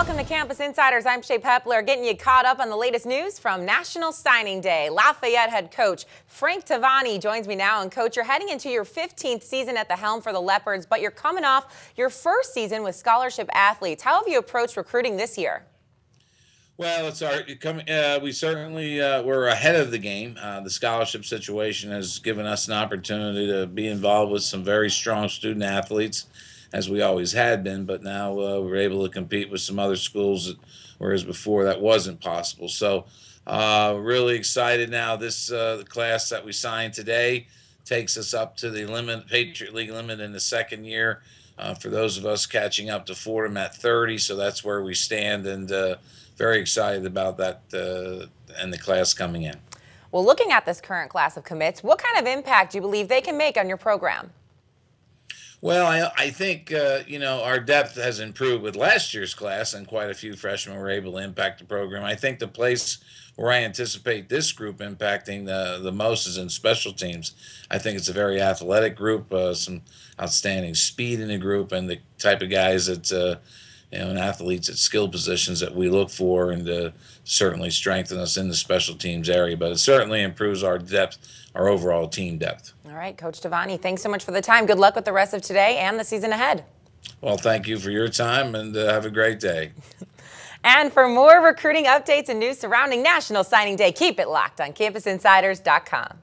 welcome to Campus Insiders. I'm Shay Pepler, getting you caught up on the latest news from National Signing Day. Lafayette head coach Frank Tavani joins me now. And, coach, you're heading into your 15th season at the helm for the Leopards, but you're coming off your first season with scholarship athletes. How have you approached recruiting this year? Well, it's our come. Uh, we certainly uh, we're ahead of the game. Uh, the scholarship situation has given us an opportunity to be involved with some very strong student athletes as we always had been, but now uh, we're able to compete with some other schools, whereas before that wasn't possible. So, uh, really excited now. This uh, class that we signed today takes us up to the limit, Patriot League limit in the second year. Uh, for those of us catching up to Fordham at 30, so that's where we stand, and uh, very excited about that uh, and the class coming in. Well, looking at this current class of commits, what kind of impact do you believe they can make on your program? Well, I, I think uh, you know our depth has improved with last year's class, and quite a few freshmen were able to impact the program. I think the place where I anticipate this group impacting the the most is in special teams. I think it's a very athletic group, uh, some outstanding speed in the group, and the type of guys that uh, and athletes at skill positions that we look for and to certainly strengthen us in the special teams area. But it certainly improves our depth, our overall team depth. All right, Coach Tavani, thanks so much for the time. Good luck with the rest of today and the season ahead. Well, thank you for your time and uh, have a great day. and for more recruiting updates and news surrounding National Signing Day, keep it locked on CampusInsiders.com.